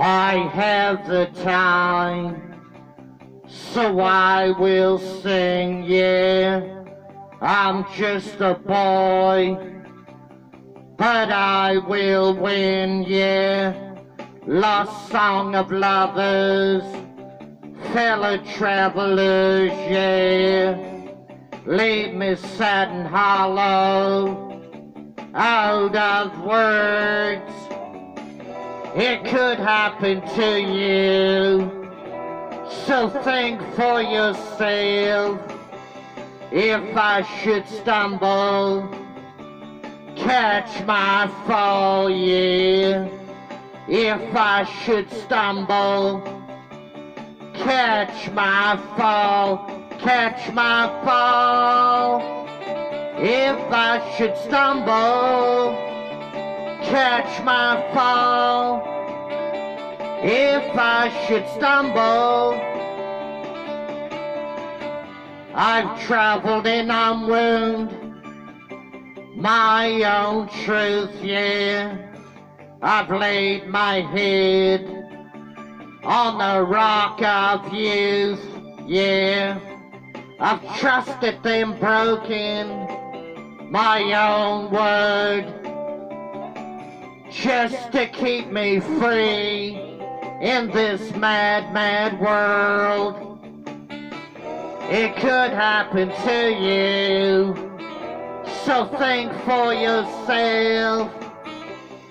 I have the time, so I will sing, yeah. I'm just a boy, but I will win, yeah. Lost song of lovers, fellow travelers, yeah. Leave me sad and hollow, out of words. It could happen to you. So think for yourself. If I should stumble, catch my fall, yeah. If I should stumble, catch my fall, catch my fall. If I should stumble, catch my fall. If I should stumble, I've traveled and I'm wound my own truth, yeah. I've laid my head on the rock of youth, yeah. I've trusted them broken my own word just to keep me free in this mad, mad world. It could happen to you, so think for yourself.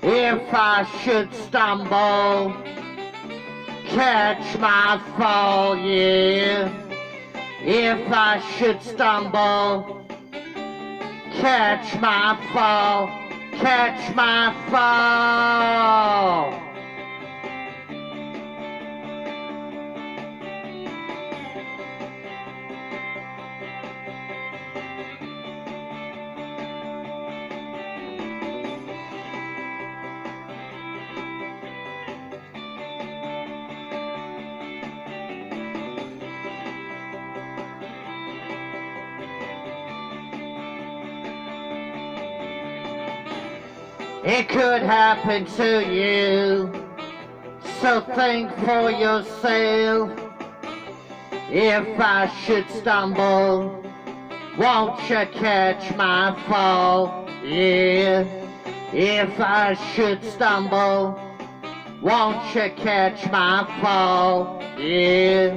If I should stumble, catch my fall, yeah. If I should stumble, catch my fall, catch my fall. It could happen to you. So think for yourself. If I should stumble, won't you catch my fall? Yeah. If I should stumble, won't you catch my fall? Yeah.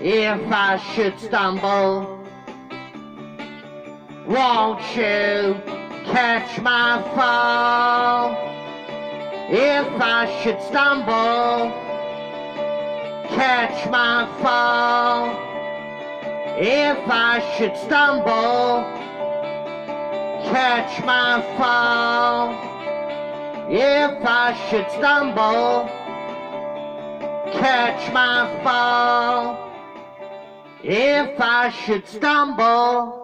If I should stumble, won't you catch my fall? If I should stumble, catch my fall. If I should stumble, catch my fall. If I should stumble, catch my fall. If I should stumble,